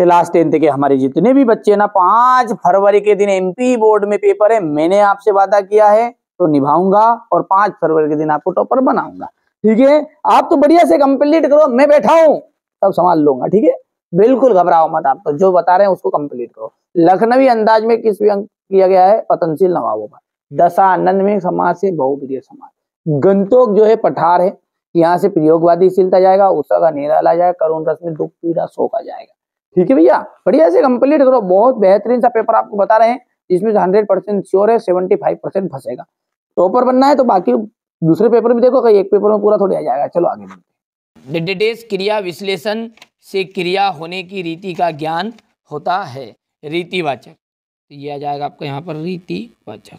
Class tenth के हमारे जितने भी बच्चे ना, पाँच फरवरी के दिन एमपी बोर्ड में पेपर है, मैंने आपसे वादा किया है तो निभाऊँगा और पाँच फरवरी के दिन आपको टॉपर बनाऊँगा। ठीक है? आप तो बढ़िया से कंप्लीट करो, मैं बैठा हूँ, तब संभाल लूँगा, ठीक है? बिल्कुल घबराओ मत आप तो जो बता रहे हैं उसको कंप्लीट करो। लखनवी अंदाज में किस अंक किया गया है? पतनशील नवाबों पर। दशानंद में समाज से बहुप्रिय समाज। गंतोक जो है, पठार है, यहाँ से प्रयोगवादी सिलता जाएगा उषा का निराला जाएगा, करुण रस में दुख पीड़ा आ जाएगा। ठीक है भैया? बढ़िया से कंप्लीट करो। बहुत बेहतरीन सा पेपर आपको बता रहे हैं। इसमें हंड्रेड परसेंट श्योर है सेवेंटी फाइव परसेंट फंसेगा। टॉपर बनना है तो बाकी दूसरे पेपर भी देखो, कहीं एक पेपर में पूरा थोड़ी आ जाएगा। चलो आगे बढ़ते क्रिया विश्लेषण से क्रिया होने की रीति का ज्ञान होता है। रीतिवाचक। तो ये आ जाएगा आपको यहाँ पर रीतिवाचक।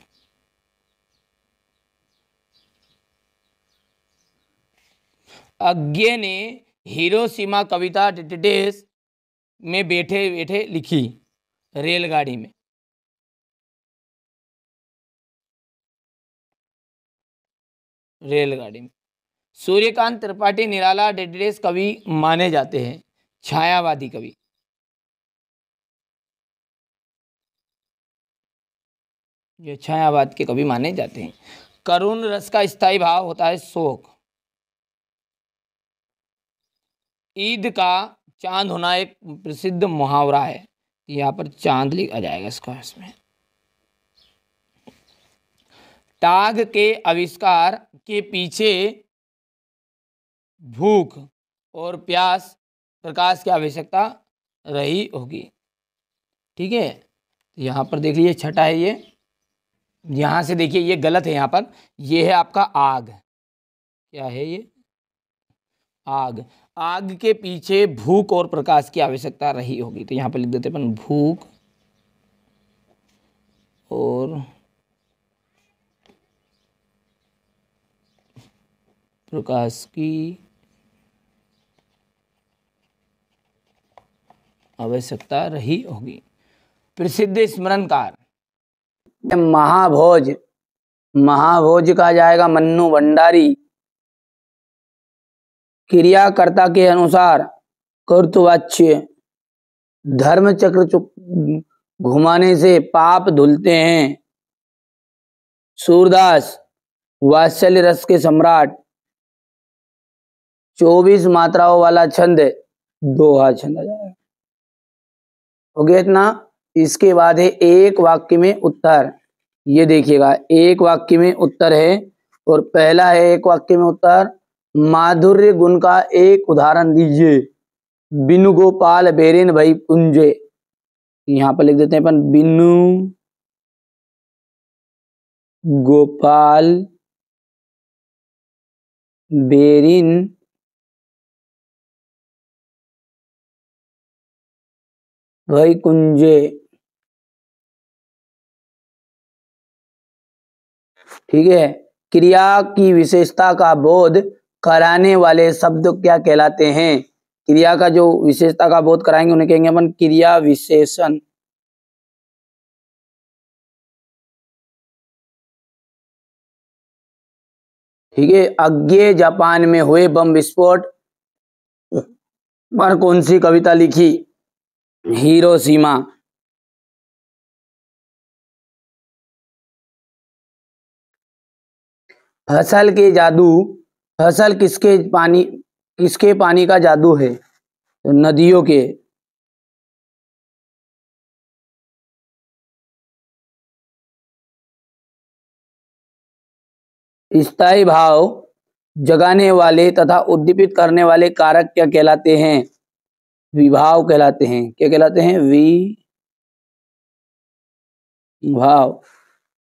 अज्ञे ने हीरोसीमा कविता डिडेस में बैठे बैठे लिखी रेलगाड़ी में। रेलगाड़ी में। सूर्यकांत त्रिपाठी, निराला, डेडरेस कवि माने जाते हैं, छायावादी कवि। ये छायावाद के कवि माने जाते हैं। करुण रस का स्थायी भाव होता है शोक। ईद का चाँद होना एक प्रसिद्ध मुहावरा है। यहाँ पर चाँद लिखा जाएगा इसका इसमें टाग के आविष्कार के पीछे भूख और प्यास, प्रकाश की आवश्यकता रही होगी। ठीक है? तो यहाँ पर देख लीजिए, छठा है ये। यहाँ से देखिए, ये गलत है यहाँ पर। ये है आपका आग। क्या है ये? आग। आग के पीछे भूख और प्रकाश की आवश्यकता रही होगी। तो यहाँ पर लिख देते अपन, भूख और प्रकाश की आवश्यकता रही होगी। प्रसिद्ध स्मरणकार। महाभोज महाभोज कहा जाएगा, मन्नू भंडारी। क्रियाकर्ता के अनुसार कर्तवाच्य धर्म चक्र घुमाने से पाप धुलते हैं। सूरदास, वात्सल्य रस के सम्राट, चौबीस मात्राओं वाला छंद, दोहा छंद आ जाएगा। हो गया इतना। इसके बाद है एक वाक्य में उत्तर। ये देखिएगा, एक वाक्य में उत्तर है और पहला है एक वाक्य में उत्तर। माधुर्य गुण का एक उदाहरण दीजिए। बिनु गोपाल बेरिन भाई पुंजे। यहाँ पर लिख देते हैं अपन, बिनु गोपाल बेरिन भाई कुंजे ठीक है? क्रिया की विशेषता का बोध कराने वाले शब्द क्या कहलाते हैं? क्रिया का जो विशेषता का बोध कराएँगे, उन्हें कहेंगे अपन क्रिया विशेषण। ठीक है, अज्ञे जापान में हुए बम विस्फोट। पर कौन सी कविता लिखी? हीरो सीमा फ़सल के जादू फ़सल किसके पानी किसके पानी का जादू है? तो नदियों के। स्थायी भाव जगाने वाले तथा उद्दीपित करने वाले कारक क्या कहलाते हैं? विभाव कहलाते हैं। क्या कहलाते हैं? वि भाव।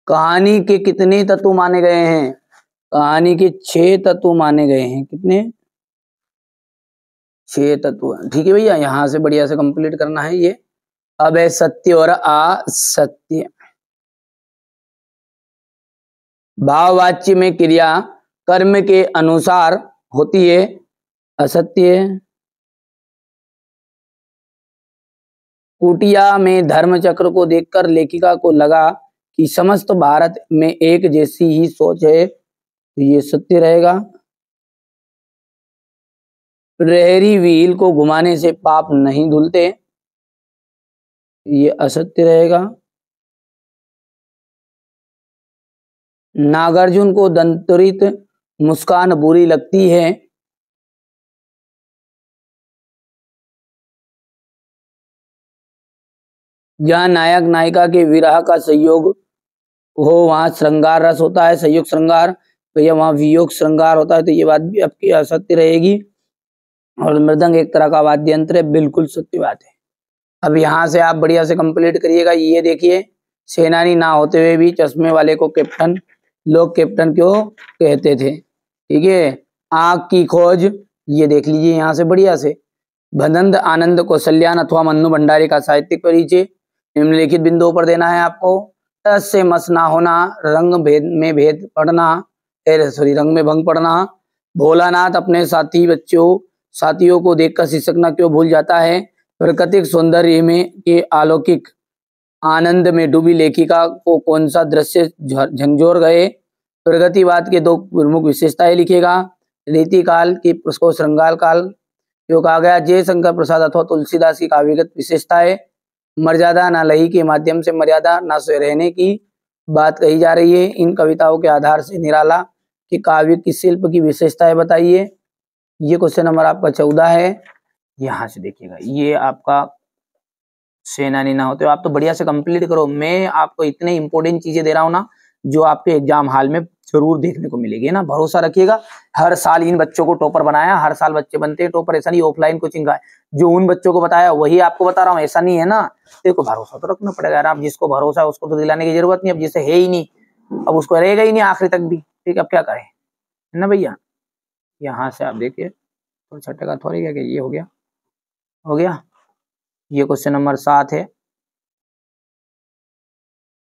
कहानी के कितने तत्व माने गए हैं? कहानी के छह तत्व माने गए हैं। कितने? छह तत्व। ठीक है भैया, यहाँ से बढ़िया से कंप्लीट करना है ये। अब है सत्य और असत्य। भाववाच्य में क्रिया कर्म के अनुसार होती है। असत्य। कुटिया में धर्म चक्र को देखकर लेखिका को लगा कि समस्त भारत में एक जैसी ही सोच है। ये सत्य रहेगा। रेहरी व्हील को घुमाने से पाप नहीं धुलते। ये असत्य रहेगा। नागार्जुन को दंतरित मुस्कान बुरी लगती है। जहाँ नायक नायिका के विरह का सहयोग हो, वहाँ श्रृंगार रस होता है संयोग श्रृंगार। तो ये वहाँ वियोग श्रृंगार होता है तो ये बात भी आपकी असत्य रहेगी। और मृदंग एक तरह का वाद्य यंत्र है, बिल्कुल सत्य बात है। अब यहाँ से आप बढ़िया से कंप्लीट करिएगा, ये देखिए, सेनानी ना होते हुए भी चश्मे वाले को कैप्टन लोग कैप्टन क्यों कहते थे। ठीक है? आग की खोज, ये देख लीजिए यहाँ से बढ़िया से। भदंत आनंद कौशल्यान अथवा मन्नु भंडारी का साहित्यिक परिचय। निम्नलिखित बिंदुओं पर देना है आपको। टस से मस ना होना, रंग भेद में भेद पढ़ना सॉरी, रंग में भंग पढ़ना भोलानाथ अपने साथी बच्चों, साथियों को देखकर शिक्षक क्यों भूल जाता है? प्रकृतिक सौंदर्य में के अलौकिक आनंद में डूबी लेखिका को कौन सा दृश्य झंझोर गए? प्रगतिवाद के दो प्रमुख विशेषताएँ लिखेगा। रीतिकाल की उसको श्रृंगाल काल, जो कहा गया जय शंकर प्रसाद अथवा तुलसीदास की काव्यगत विशेषताएँ। मर्यादा न लही के माध्यम से मर्यादा, न से रहने की बात कही जा रही है। इन कविताओं के आधार से निराला कि काव्य की शिल्प की विशेषताएँ बताइए। ये क्वेश्चन नंबर आपका चौदह है। यहाँ से देखिएगा, ये आपका सेनानी ना हो आप तो बढ़िया से कंप्लीट करो। मैं आपको इतने इंपॉर्टेंट चीज़ें दे रहा हूँ ना, जो आपके एग्ज़ाम हाल में ज़रूर देखने को मिलेगी ना? भरोसा रखिएगा, हर साल इन बच्चों को टॉपर बनाया, हर साल बच्चे बनते हैं टॉपर ऐसा नहीं ऑफलाइन कोचिंग का जो उन बच्चों को बताया, वही आपको बता रहा हूँ, ऐसा नहीं है ना? देखो, भरोसा तो रखना पड़ेगा यार, आप जिसको भरोसा है उसको तो दिलाने की ज़रूरत नहीं, अब जिसे है ही नहीं, अब उसको रहेगा ही नहीं आखिरी तक भी। ठीक है, अब क्या करें? है ना भैया? यहाँ से आप देखिए तो छठे का थोड़ी क्या ये हो गया। हो गया? ये क्वेश्चन नंबर सात है।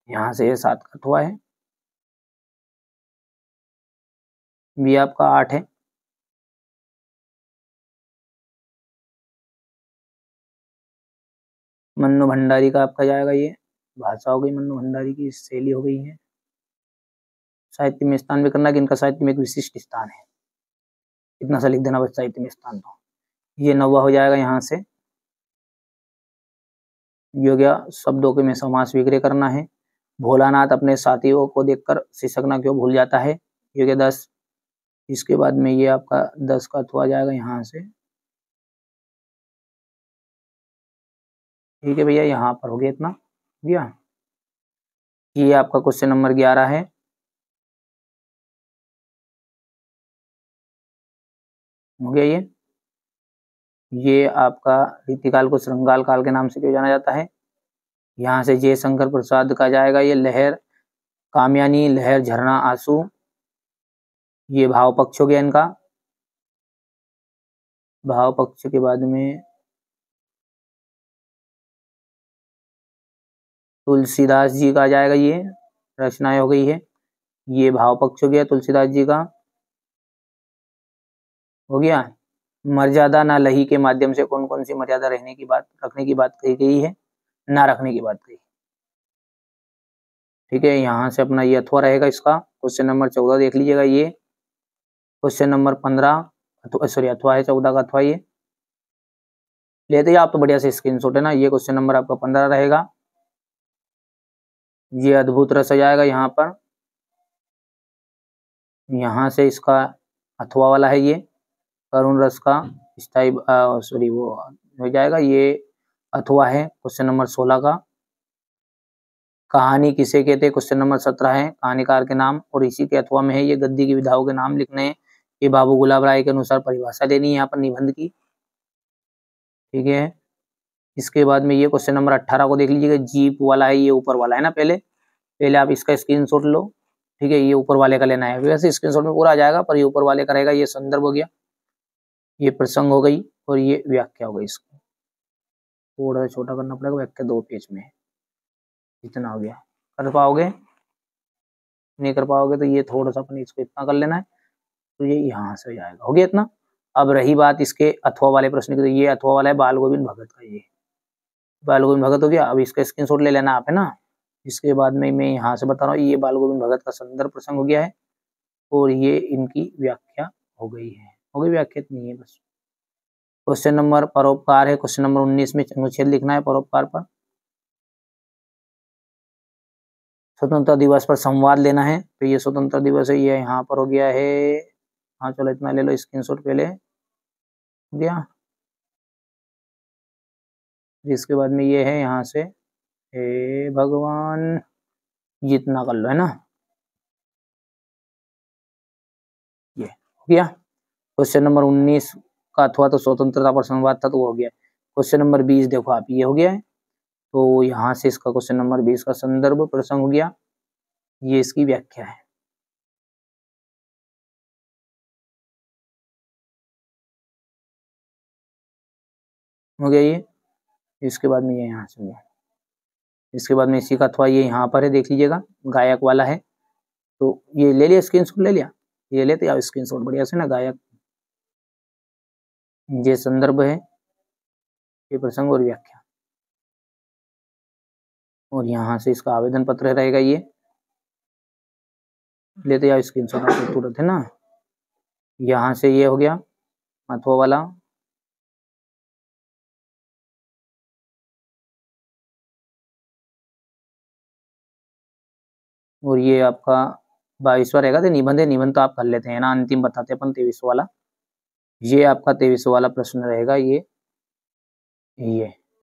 यहाँ से ये सात कट हुआ है। बी आपका आठ है। मन्नू भंडारी का आपका जाएगा ये। भाषा हो गई मन्नू भंडारी की शैली हो गई है। साहित्य में स्थान भी करना कि इनका साहित्य में एक विशिष्ट स्थान है। इतना सा लिख देना बस साहित्य में स्थान तो ये नवा हो जाएगा यहाँ से। हो गया शब्दों के में समास विग्रह करना है। भोलानाथ अपने साथियों को देखकर शिक्षकना क्यों भूल जाता है? ये हो गया दस। इसके बाद में ये आपका दस का थोड़ा जाएगा यहाँ से। ठीक है भैया, यहाँ पर हो गया इतना। भैया, ये आपका क्वेश्चन नंबर ग्यारह है। हो गया ये। ये आपका रीतिकाल को श्रृंगाल काल के नाम से क्यों जाना जाता है? यहाँ से जय शंकर प्रसाद का जाएगा ये लहर, कामयानी, लहर, झरना, आँसू। ये भाव पक्ष हो गया इनका। भाव पक्ष के बाद में तुलसीदास जी का जाएगा ये। रचनाएँ हो गई है। ये भाव पक्ष हो गया तुलसीदास जी का। हो गया मर्यादा ना लही के माध्यम से कौन कौन सी मर्यादा रहने की बात, रखने की बात कही गई है, ना रखने की बात कही। ठीक है, यहाँ से अपना ये अथवा रहेगा इसका। क्वेश्चन नंबर चौदह देख लीजिएगा ये। क्वेश्चन नंबर पंद्रह सॉरी अथवा है, चौदह का अथवा ये। लेते आप तो बढ़िया से स्क्रीनशॉट है ना। ये क्वेश्चन नंबर आपका पंद्रह रहेगा। ये अद्भुत रस आ जाएगा यहाँ पर। यहाँ से इसका अथवा वाला है ये। करुण रस का स्थायी सॉरी वो हो जाएगा। ये अथवा है क्वेश्चन नंबर सोलह का। कहानी किसे कहते हैं? क्वेश्चन नंबर सत्रह है। कहानीकार के नाम और इसी के अथवा में है। ये गद्दी की विधाओं के नाम लिखने हैं। ये बाबू गुलाब राय के अनुसार परिभाषा देनी है यहाँ पर निबंध की। ठीक है। इसके बाद में ये क्वेश्चन नंबर अट्ठारह को देख लीजिएगा। जीप वाला है, ये ऊपर वाला है ना पहले? पहले आप इसका स्क्रीनशॉट लो। ठीक है, ये ऊपर वाले का लेना है। वैसे स्क्रीनशॉट में पूरा आ जाएगा, पर ये ऊपर वाले का रहेगा। ये संदर्भ हो गया। ये प्रसंग हो गई और ये व्याख्या हो गई इसको। थोड़ा छोटा करना पड़ेगा, व्याख्या दो पेज में है। इतना हो गया। कर पाओगे? नहीं कर पाओगे तो ये थोड़ा सा अपने इसको इतना कर लेना है तो ये यहाँ से जाएगा। हो गया इतना? अब रही बात इसके अथवा वाले प्रश्न की तो ये अथवा वाला है बाल गोविंद भगत का ये। बाल गोविंद भगत हो गया? अब इसका स्क्रीन ले लेना आप, है ना? इसके बाद में मैं यहाँ से बता रहा हूँ, ये बाल गोविंद भगत का संदर्भ प्रसंग हो गया है और ये इनकी व्याख्या हो गई है। हो गई व्याख्या नहीं है बस। क्वेश्चन नंबर परोपकार है, क्वेश्चन नंबर उन्नीस में अनुच्छेद लिखना है परोपकार पर। स्वतंत्रता दिवस पर संवाद लेना है तो ये स्वतंत्रता दिवस है, ये यहाँ पर हो गया है। हाँ चलो इतना ले लो स्क्रीनशॉट पहले। हो गया। इसके बाद में ये है यहाँ से। हे भगवान, जितना कर लो, है ना? ये, हो गया। क्वेश्चन नंबर उन्नीस का अथवा तो स्वतंत्रता पर संवाद था तो वो हो गया। क्वेश्चन नंबर बीस देखो, आप ये हो गया है। तो यहाँ से इसका क्वेश्चन नंबर बीस का संदर्भ प्रसंग हो गया। ये इसकी व्याख्या है। हो गया ये? इसके बाद में ये यहाँ से इसके बाद में इसी का अथवा ये यहाँ पर है, देख लीजिएगा, गायक वाला है। तो ये ले लिया स्क्रीन ले लिया? ये लेते आप स्क्रीन बढ़िया से ना, गायक ये संदर्भ है, ये प्रसंग और व्याख्या। और यहाँ से इसका आवेदन पत्र रहेगा ये। लेते जाओ स्क्रीन शॉट तुरंत, है ना? यहाँ से ये हो गया अथवा वाला। और ये आपका बाईसवा रहेगा तो निबंध है, निबंध तो आप कर लेते हैं ना, अंतिम बताते अपन तेईस वाला। ये आपका तेईस वाला प्रश्न रहेगा ये ये।